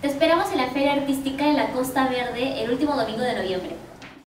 Te esperamos en la Feria Artística en la Costa Verde el último domingo de noviembre.